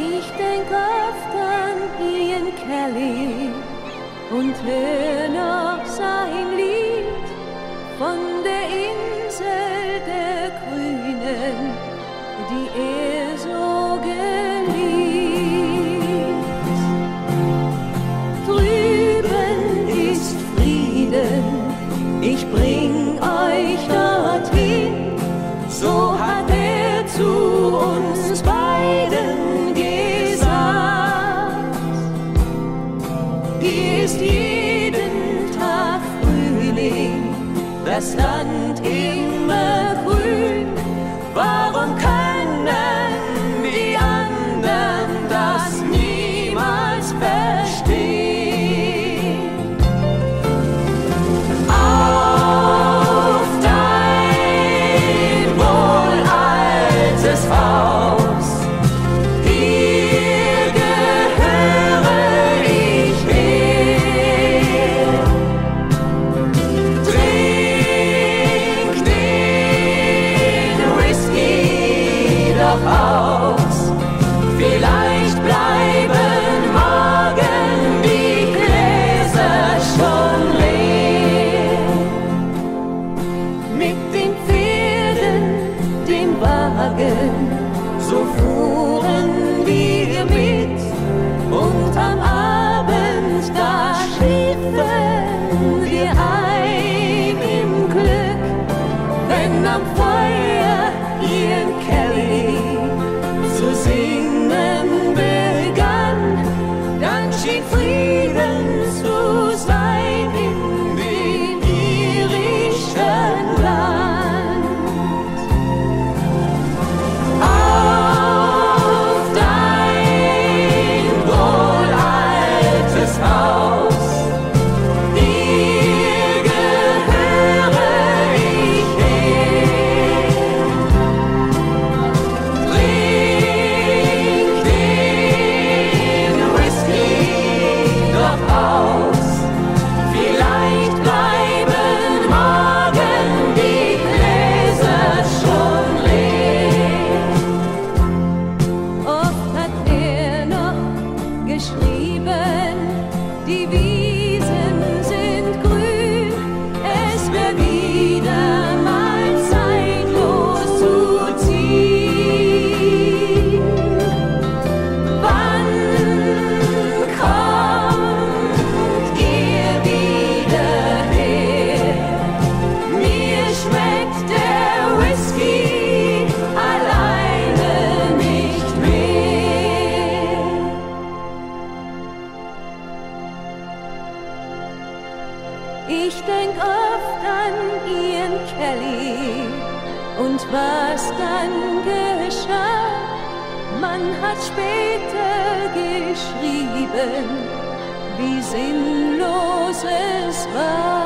Ich denk oft an Ian Kelly und höre noch sein Lied von der Insel der Grünen, die er so geliebt. Hier ist jeden Tag Frühling, das Land im So früh. was dann geschah, man hat später geschrieben, wie sinnlos es war.